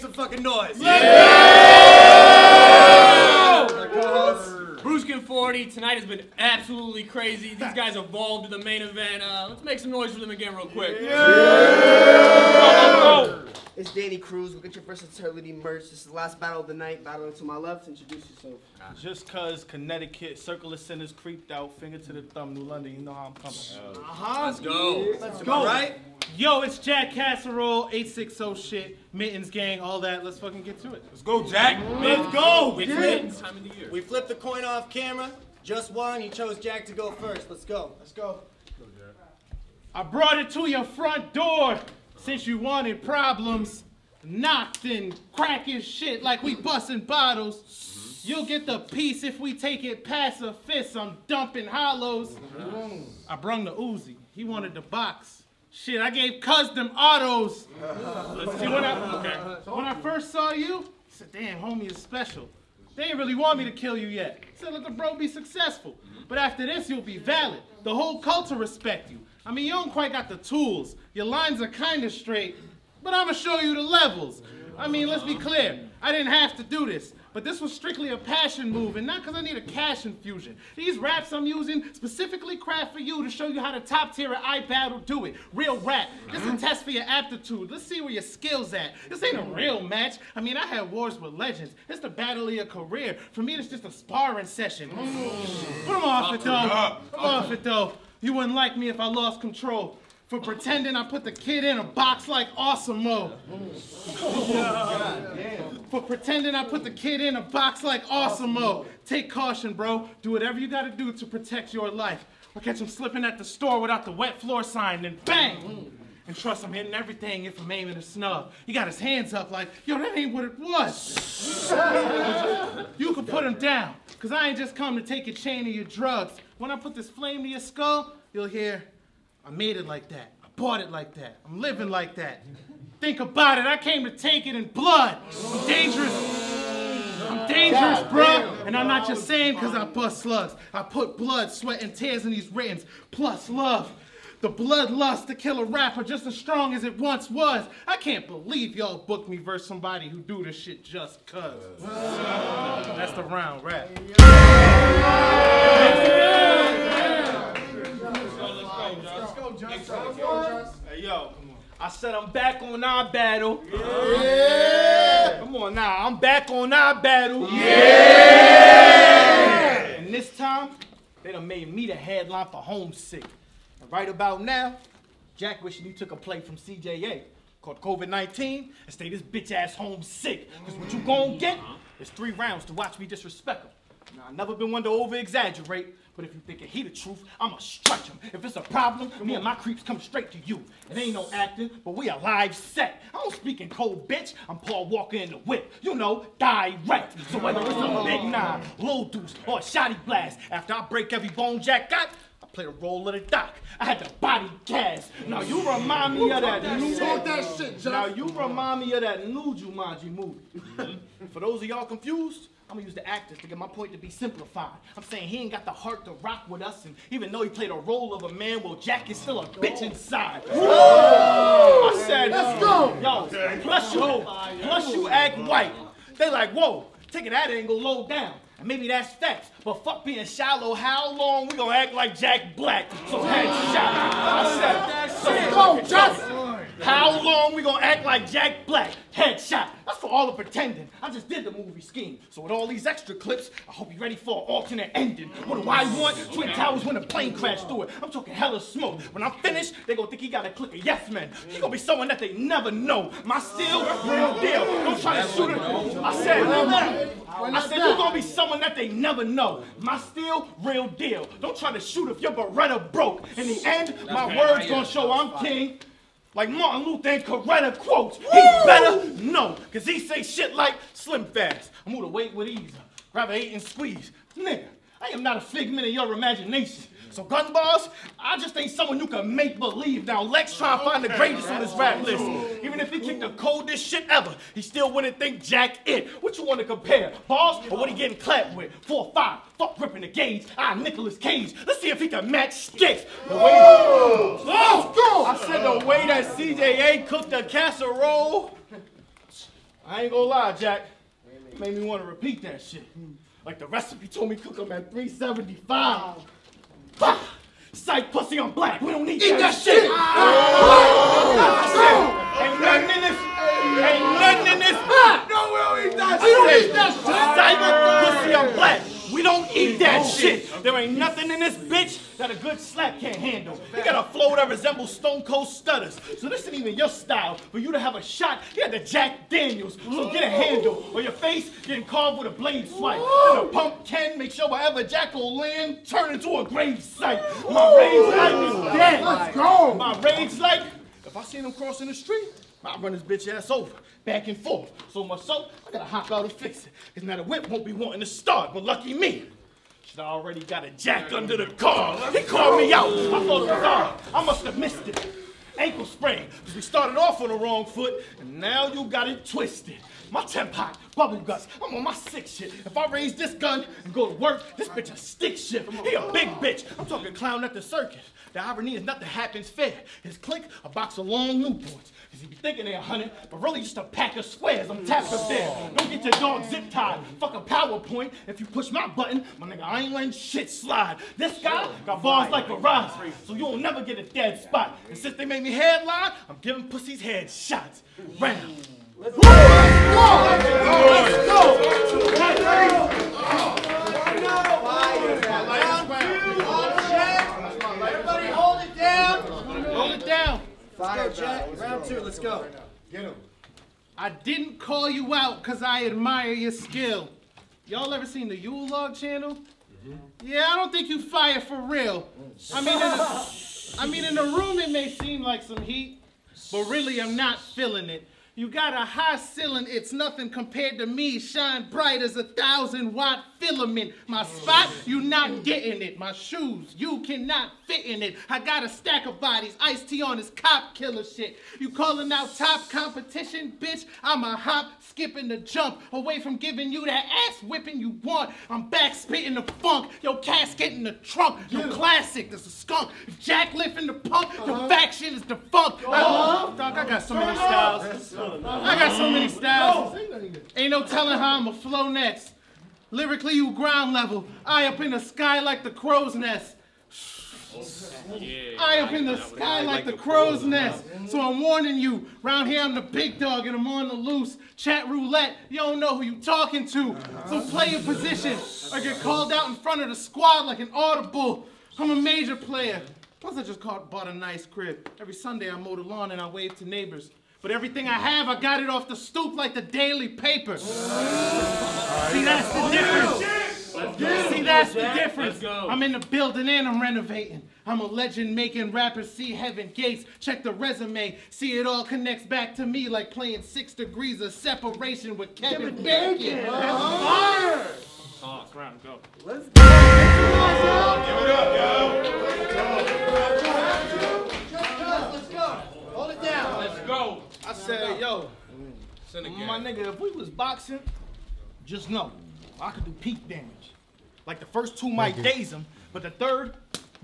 Let's everybody make some fucking noise. Brewskin 40, tonight has been absolutely crazy. These guys evolved to the main event. Uh, let's make some noise for them again real quick. Yeah. It's Danny Cruz. We'll get your versatility merch. This is the last battle of the night. Battling to my left. Introduce yourself. Jus Cuz Connecticut, circular centers creeped out, finger to the thumb, New London, you know how I'm coming. Let's go. Let's go. All right? Yo, it's Jack Casserole, 860 shit, Mittens gang, all that. Let's fucking get to it. Let's go, Jack. Let's go. It's Mittens time of the year. We flipped the coin off camera. Just one. You chose Jack to go first. Let's go. Let's go. I brought it to your front door since you wanted problems. Knocked and cracking shit like we busting bottles. You'll get the piece if we take it past a fist. I'm dumping hollows. I brung the Uzi. He wanted the box. Shit, I gave Cuz them autos. See, when I, when I first saw you, I said, damn, homie is special. They ain't really want me to kill you yet. Said let the bro be successful. But after this, you'll be valid. The whole culture respect you. I mean, you don't quite got the tools. Your lines are kind of straight, but I'ma show you the levels. I mean, let's be clear. I didn't have to do this, but this was strictly a passion move, and not because I need a cash infusion. These raps I'm using specifically craft for you to show you how the top tier at iBattle do it. Real rap. This is a test for your aptitude. Let's see where your skills at. This ain't a real match. I mean, I had wars with legends. It's the battle of your career. For me, it's just a sparring session. But I'm off it though. I'm off it though. You wouldn't like me if I lost control. For pretending I put the kid in a box like AWESOM-O. For pretending I put the kid in a box like AWESOM-O. Take caution, bro. Do whatever you gotta do to protect your life. Or catch him slipping at the store without the wet floor sign, then bang! And trust I'm hitting everything if I'm aiming a snub. He got his hands up like, yo, that ain't what it was. you can put him down, cause I ain't just come to take a chain of your drugs. When I put this flame to your skull, you'll hear, I made it like that. I bought it like that. I'm living like that. Think about it. I came to take it in blood. I'm dangerous. I'm dangerous, bruh. And I'm not just saying because I bust slugs. I put blood, sweat, and tears in these writtens, plus love. The bloodlust to kill a rapper just as strong as it once was. I can't believe y'all booked me versus somebody who do this shit just cuz. That's the round rap. Hey yo, come on. I said I'm back on our battle. Yeah. Come on now, I'm back on our battle. Yeah. And this time, they done made me the headline for Homesick. And right about now, Jack wishing you took a play from CJA. Called COVID-19 and stay this bitch ass home sick. Cause what you gon' get is three rounds to watch me disrespect him. Now, I never been one to over exaggerate, but if you think he the truth, I'ma strike him. If it's a problem, me and my creeps come straight to you. It ain't no acting, but we a live set. I don't speak in cold, bitch. I'm Paul Walker in the whip. You know, direct. So whether it's a big nine, low deuce, or a shotty blast, after I break every bone Jack got, I play the role of the doc. I had the body cast. Now you remind me of that new Talk that shit, Now you remind me of that new Jumanji movie. For those of y'all confused, I'm gonna use the actors to get my point to be simplified. I'm saying he ain't got the heart to rock with us, and even though he played a role of a man, well, Jack is still a bitch inside. I said, let's uh, go. Yo, plus you, plus you act white. They like, whoa, taking that angle low down. And maybe that's facts, but fuck being shallow. How long we gonna act like Jack Black? So headshot. I said, so go, Jack. How long we gonna act like Jack Black? Headshot. That's for all the pretending. I just did the movie scheme. So with all these extra clips, I hope you're ready for an alternate ending. What do I want? Twin Towers when a plane crashed through it. I'm talking hella smoke. When I'm finished, they gonna think he got a click of yes men. He gonna be someone that they never know. My steel, real deal. Don't try to shoot him. I said, I said you're gonna be someone that they never know. My steel, real deal. Don't try to shoot if your Beretta broke. In the end, my words gonna show I'm king. Like Martin Luther and Coretta quotes. He better know, cause he say shit like slim fast. I move the weight with ease. Grab a eight and squeeze. Nigga, I am not a figment of your imagination. So gun Boss, I just ain't someone you can make believe. Now Lex try to find the greatest on this rap list. Even if he kicked the coldest shit ever, he still wouldn't think Jack it. What you want to compare? Bars or what he getting clapped with? Four five, fuck ripping the gauge. I Nicolas Cage. Let's see if he can match sticks. The way! I said the way that CJA cooked the casserole. I ain't gonna lie, Jack. Made me want to repeat that shit. Like the recipe told me cook them at 375. Sight pussy, I'm black. We don't need Eat that, shit. Ah. Oh. Ain't nothing in this. Ain't nothing in this. No, we don't eat that shit. We don't eat that shit. Sight pussy, I'm black. We don't eat that oh. shit. There ain't nothing in this bitch that a good slap can't handle. You got a flow that resembles Stone Cold Stutters. So this isn't even your style. For you to have a shot, you had the Jack Daniels. So get a handle. Or your face getting carved with a blade swipe. And a pump can make sure wherever Jack will land, turn into a grave site. My rage light is dead. Let's go. My rage light, if I seen him crossing the street, I'd run this bitch ass over, back and forth. So much so, I gotta hop out and fix it. Cause now the whip won't be wanting to start, but lucky me. Should I already got a jack under the car. He called me out. I thought it was on. I must have missed it. Ankle sprain, because we started off on the wrong foot, and now you got it twisted. My temp hot, bubble guts, I'm on my sick shit. If I raise this gun and go to work, this bitch a stick shift. He a big bitch. I'm talking clown at the circus. The irony is nothing happens fair. His click, a box of long Newports. Cause he be thinking they a hundred, but really just a pack of squares. I'm tapped up there. Don't get your dog zip tied. Fuck a PowerPoint. If you push my button, my nigga, I ain't letting shit slide. This guy got bars like Verizon, so you'll never get a dead spot. And since they made me headline, I'm giving pussies head shots. Round. Let's go! Let's go! Let's go! Everybody hold it down. Hold it down. Let's go, Jack. Round two, let's go. Get him. I didn't call you out because I admire your skill. Y'all ever seen the Yule Log channel? Yeah, I don't think you fire for real. I mean, in the, I mean, in the room it may seem like some heat, but really I'm not feeling it. You got a high ceiling, it's nothing compared to me. Shine bright as a thousand watt filament. My spot, you not getting it. My shoes, you cannot fit in it. I got a stack of bodies, iced tea on this cop killer shit. You calling out top competition, bitch? I'm a hop, skipping the jump, away from giving you that ass whipping you want. I'm back spitting the funk, yo casket in the trunk. Yo classic, there's a skunk. Jack lifting the punk, the faction is defunct. I, dog, I got so many styles. I got so many styles. Ain't no telling how I'ma flow next. Lyrically, you ground level. I up in the sky like the crow's nest. I up in the sky like the crow's nest. So I'm warning you, round here I'm the big dog and I'm on the loose. Chat roulette, you don't know who you talking to. So play your position or get called out in front of the squad like an audible. I'm a major player. Plus I just caught, bought a nice crib. Every Sunday I mow the lawn and I wave to neighbors. But everything I have, I got it off the stoop like the daily paper. See, that's the difference. See, that's the difference. I'm in the building and I'm renovating. I'm a legend making rappers see heaven gates. Check the resume. See, it all connects back to me like playing six degrees of separation with Kevin Bacon. Toss, round, go. Let's go. Hold it down. Let's go. I said, yo, Send again. my nigga, if we was boxing, just know I could do peak damage. Like the first two might daze him, but the third,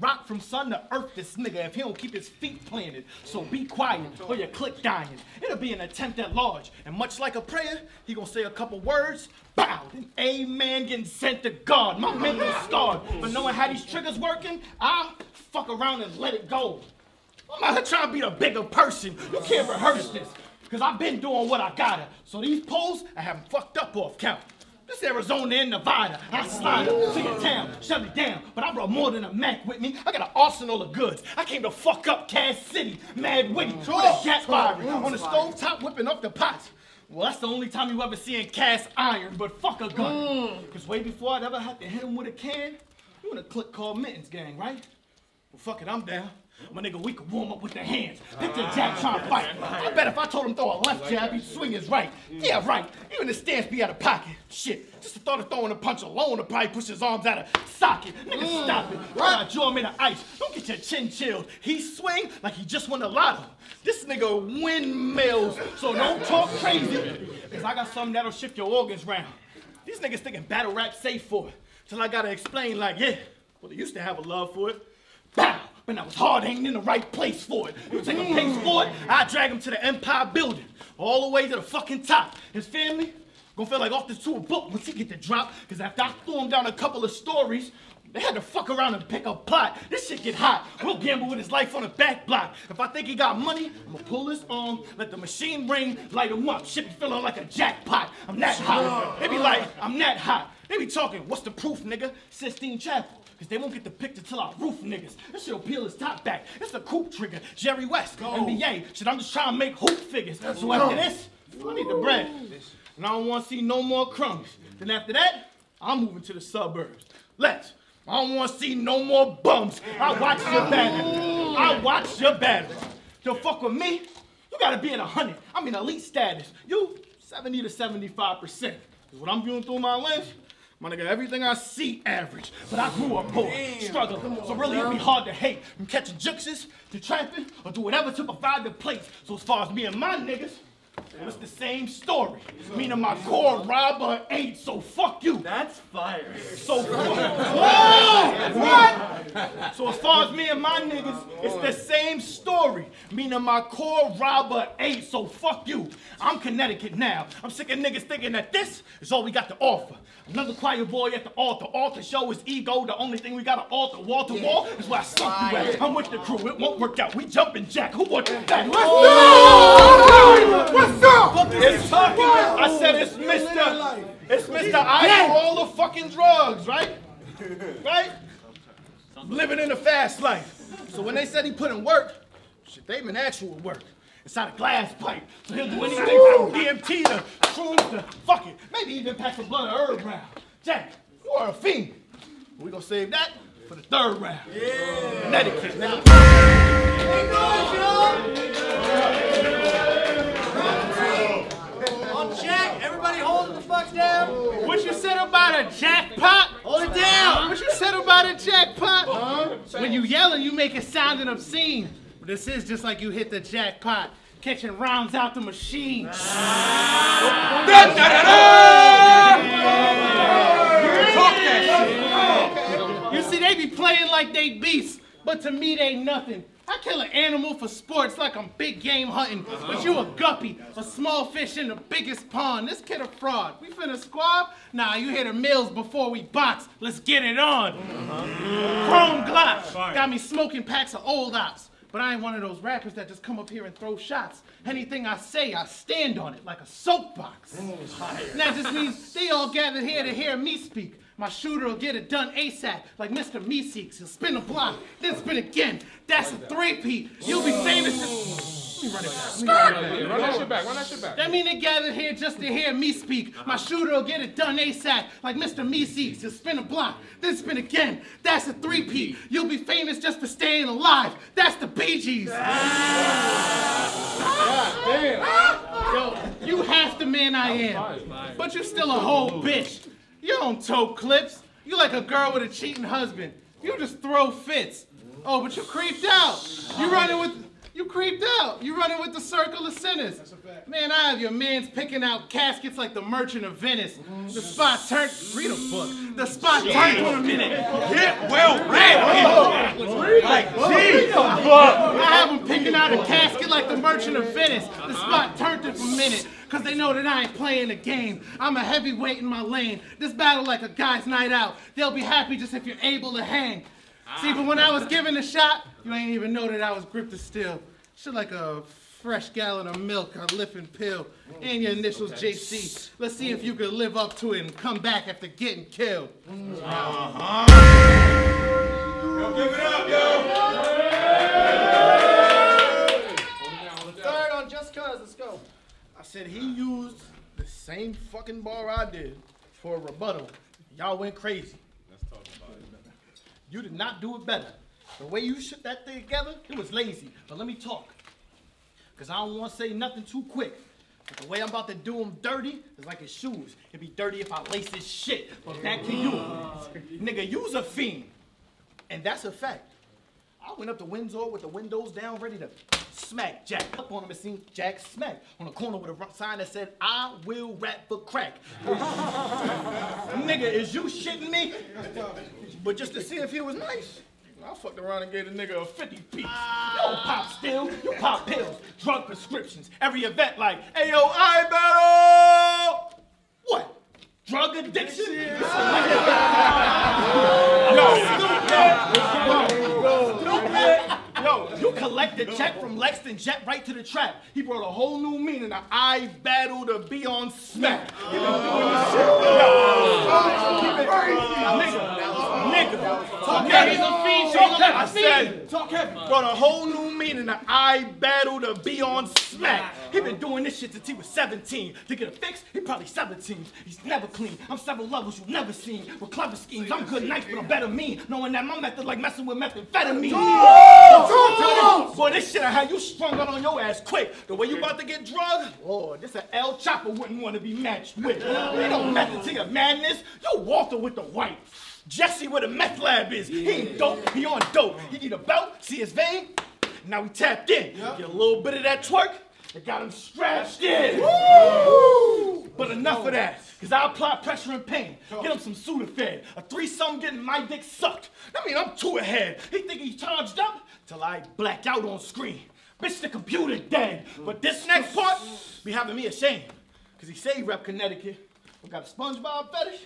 rock from sun to earth this nigga if he don't keep his feet planted. So be quiet or your click dying. It'll be an attempt at large, and much like a prayer, he gonna say a couple words, bow, then amen getting sent to God. My mental scarred, but knowing how these triggers working, I'll fuck around and let it go. I'm out here trying to be a bigger person. You can't rehearse this. Cause I've been doing what I gotta. So these poles, I haven't fucked up off count. This Arizona and Nevada. I slide up to your town, shut it down. But I brought more than a Mac with me. I got an arsenal of goods. I came to fuck up Cass City, mad witty, with a gas fire on the stove top whipping up the pots. Well, that's the only time you ever seen cast iron, but fuck a gun. Cause way before I'd ever had to hit him with a can, you in a clique called Mittens Gang, right? Well, fuck it, I'm down. My nigga, we can warm up with the hands. Picture Jack trying to fight. I bet if I told him throw a left jab, he'd swing his right. Yeah, right. Even the stance be out of pocket. Shit, just the thought of throwing a punch alone would probably push his arms out of socket. Nigga, mm. stop it. Right. I draw him in the ice. Don't get your chin chilled. He swing like he just won the lotto. This nigga windmills, so don't talk crazy. Cause I got something that'll shift your organs round. These niggas thinking battle rap safe for it. Till I gotta explain like, yeah, well, they used to have a love for it. Bow! But now his heart ain't in the right place for it. You take a pace for it, I drag him to the Empire building, all the way to the fucking top. His family gonna feel like off the tour book once he get the drop, cause after I threw him down a couple of stories, they had to fuck around and pick up plot. This shit get hot. We'll gamble with his life on the back block. If I think he got money, I'm gonna pull his arm, let the machine ring, light him up. Shit be feeling like a jackpot. I'm that hot. They be like, I'm that hot. They be talking, what's the proof, nigga? Sistine Chapel. Cause they won't get the picture till I roof niggas. This shit'll peel his top back. It's a coupe trigger. Jerry West, Go. NBA. Shit, I'm just trying to make hoop figures. That's so after this, I need the bread. And I don't want to see no more crumbs. Then after that, I'm moving to the suburbs. Let's. I don't want to see no more bums. I watch your battle. I watch your battle. To fuck with me, you gotta be in a hundred. I mean elite status. You 70 to 75 percent. Cause what I'm viewing through my lens, my nigga, everything I see average. But I grew up poor, struggling. So really it'd be hard to hate from catching juxes to trapping or do whatever to provide the plates. So as far as me and my niggas, well, it's the same story. Meaning my core robber ain't, so fuck you. That's fire. So Whoa! What? So as far as me and my niggas, it's the same story. Meaning my core robber ain't, so fuck you. I'm Connecticut now. I'm sick of niggas thinking that this is all we got to offer. Another choir boy at the altar. Altar show is ego. The only thing we got to alter wall to wall is where I suck you at. I'm with the crew. It won't work out. We jumping jack. Who wants that? What's It's talking. I said it's Mr. It's Mr. I do all the fucking drugs, right? Right? Living in a fast life. So when they said he put in work, shit, they been actual work. Inside a glass pipe. So he'll do anything from DMT to shrooms to fuck it. Maybe even pack some blood or herb round. Jack, you are a fiend. We gonna save that for the third round. Yeah. Connecticut, nigga. On fuck down. What you said about a jackpot? Hold it down. What you said about a jackpot? When you yelling, you make it sounding obscene. But this is just like you hit the jackpot, catching rounds out the machine. You see, they be playing like they beasts, but to me they ain't nothing. I kill an animal for sports like I'm big game hunting, but you a guppy, a small fish in the biggest pond. This kid a fraud. We finna squab? Nah, you hit the mills before we box. Let's get it on. Chrome Glock got me smoking packs of old ops. But I ain't one of those rappers that just come up here and throw shots. Anything I say, I stand on it like a soapbox. And that just means they all gathered here to hear me speak. My shooter will get it done ASAP, like Mr. Meeseeks. He'll spin a block, then spin again. That's a three-peat. You'll be famous. Let me run it back. Run it back. Run that shit back. Run that shit back. That mean they gathered here just to hear me speak. My shooter will get it done ASAP, like Mr. Meeseeks. He'll spin a block, then spin again. That's a three-peat. You'll be famous just for staying alive. That's the Bee Gees. Yo, you half the man I am, but you're still a whole bitch. You don't tote clips. You like a girl with a cheating husband. You just throw fits. Oh, but you creeped out. You running with. You creeped out. You running with the circle of sinners. Man, I have your man's picking out caskets like the Merchant of Venice. The spot turned. Read a book. The spot turned for a minute. Get well read. Like, Jesus. I have them picking out a casket like the Merchant of Venice. The spot turned it for a minute, cause they know that I ain't playing a game. I'm a heavyweight in my lane. This battle like a guy's night out. They'll be happy just if you're able to hang. See, but when I was given the shot, you ain't even know that I was gripped to steel. Shit like a fresh gallon of milk I lift and pill. And your initials JC. Let's see if you can live up to it and come back after getting killed. Uh-huh. Third on Jus Cuz. Let's go. I said he used the same fucking bar I did for a rebuttal. Y'all went crazy. Let's talk about it. You did not do it better. The way you shook that thing together, it was lazy. But let me talk. Because I don't want to say nothing too quick. But the way I'm about to do him dirty is like his shoes. It'd be dirty if I lace his shit. But back to you. Nigga, you's a fiend. And that's a fact. I went up to Windsor with the windows down, ready to smack Jack up on him and seen Jack smack on the corner with a sign that said, I will rap for crack. Nigga, is you shitting me? But just to see if he was nice. I fucked around and gave a nigga a 50 piece. You don't pop still, you pop pills, drug prescriptions, every event like, hey yo, I battle! What? Drug addiction? Yo, you collect the check from Lexington Jet right to the trap. He brought a whole new meaning to I battle to be on smack. He been doing this shit. Yo, keep it- Nigga, nigga. Talk heavy. he's a fiend, Talk heavy. I fiend. said, talk heavy. Brought a whole new meaning to I battle to be on smack. He been doing this shit since he was 17. To get a fix, he probably 17. He's never clean. I'm several levels you've never seen. With clever schemes, I'm good nights, but I'm better me. Knowing that my method like messing with methamphetamine. Boy, this shit I had you strung out on your ass quick. The way you about to get drugged, oh, this a El Chapo wouldn't want to be matched with. Ain't no method to your madness. You Walter with the white. Jesse where the meth lab is. He ain't dope, he on dope. He need a belt, see his vein? Now he tapped in. Get a little bit of that twerk. It got him stretched in. But enough of that, because I apply pressure and pain. Get him some Sudafed. A threesome getting my dick sucked. I mean, I'm two ahead. He think he charged up till I black out on screen. Bitch, the computer dead. But this next part be having me ashamed. Because he say he rep Connecticut, but got a SpongeBob fetish.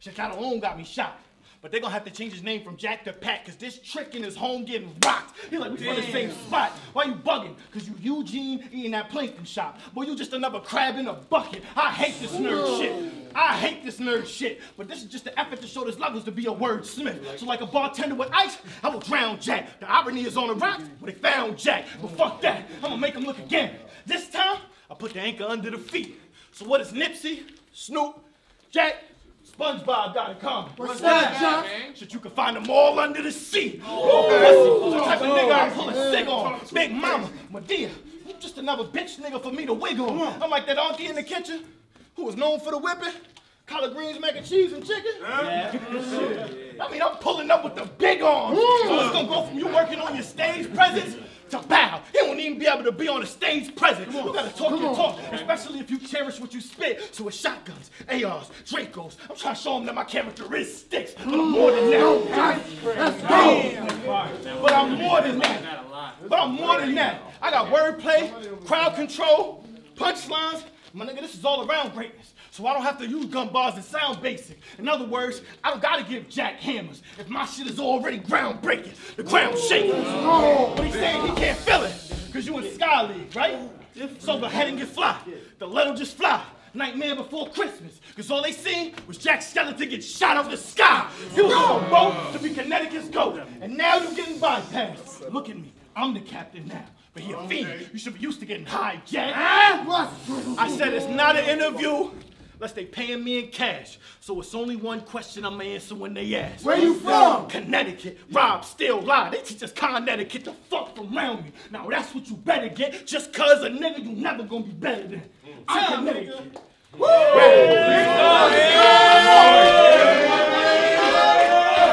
Chicago alone got me shot. But they're gonna have to change his name from Jack to Pat, cause this trick in his home getting rocked. He like, we from the same spot. Why you bugging? Cause you Eugene eating that plankton shop. Boy, you just another crab in a bucket. I hate this nerd shit. I hate this nerd shit. But this is just the effort to show this levels to be a wordsmith. So like a bartender with ice, I will drown Jack. The irony is on the rocks, but they found Jack. But fuck that, I'm gonna make him look again. This time, I put the anchor under the feet. So what is Nipsey, Snoop, Jack, SpongeBob got in common? What's that, John? Shit, you can find them all under the sea. Oh, the type of nigga I pull a cig on. Big Mama, Madea. You just another bitch nigga for me to wiggle on. I'm like that auntie in the kitchen who was known for the whipping. Collard greens, mac and cheese, and chicken. I mean, I'm pulling up with the big arms. So it's gonna go from you working on your stage presence to bow. Even be able to be on a stage presence. You gotta talk your talk, especially if you cherish what you spit. So with shotguns, ARs, Dracos, I'm trying to show them that my character is sticks. But I'm more than that. Let's go. But I'm more than that. But I'm more than that. I got wordplay, crowd control, punchlines. My nigga, this is all around greatness. So I don't have to use gun bars and sound basic. In other words, I don't gotta give Jack hammers if my shit is already groundbreaking. The ground shaking. But he's saying he can't feel it. Cause you in Sky League, right? So go ahead and get fly. The letter just fly. Nightmare before Christmas. Cause all they seen was Jack Skeleton get shot out the sky. You was on boat to be Connecticut's goat. And now you're getting bypassed. Look at me. I'm the captain now. But he a fiend. You should be used to getting hijacked. I said it's not an interview unless they paying me in cash. So it's only one question I'm gonna answer when they ask. Where you from? Connecticut. Rob, still lie. They teach us Connecticut the fuck around me. Now that's what you better get. Just cause a nigga you never gonna be better than. I'm ah, Connecticut. Woo!